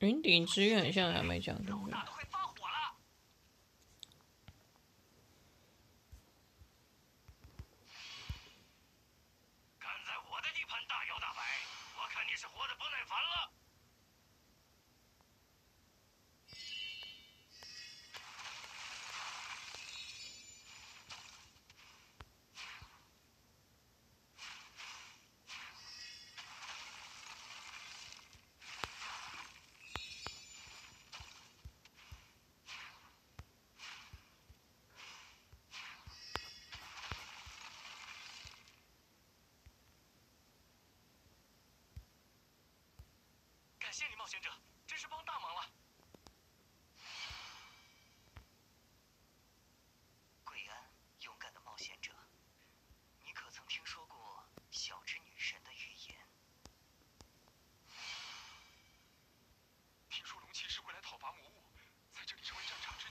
云顶之月好像还没讲对不对？大的快发火了！敢在我的地盘大摇大摆，我看你是活得不耐烦了。谢谢你，冒险者，真是帮大忙了。贵安，勇敢的冒险者，你可曾听说过小之女神的预言？听说龙骑士会来讨伐魔物，在这里成为战场之前。